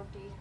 roti